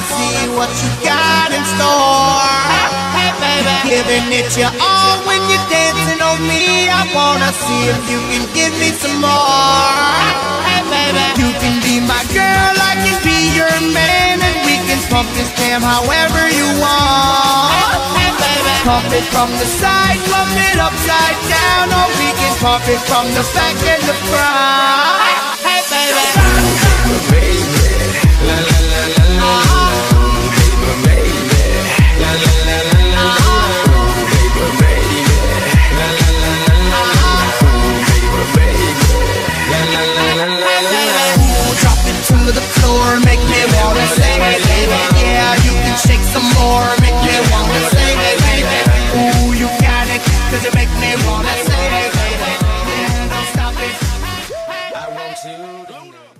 wanna see what you got in store. Hey, baby, giving it your all when you're dancing on me. I wanna see if you can give me some more. Hey, baby, you can be my girl, I can be your man, and we can pump this jam however you want. Hey, baby, pump it from the side, pump it upside down, or we can pump it from the back and the front. Hey, baby. To make me wanna say, hey, baby. Yeah, you can shake some more, make me wanna say, hey, baby. Ooh, you got it, cause you make me wanna say, hey, baby. Yeah, don't stop it. I want to.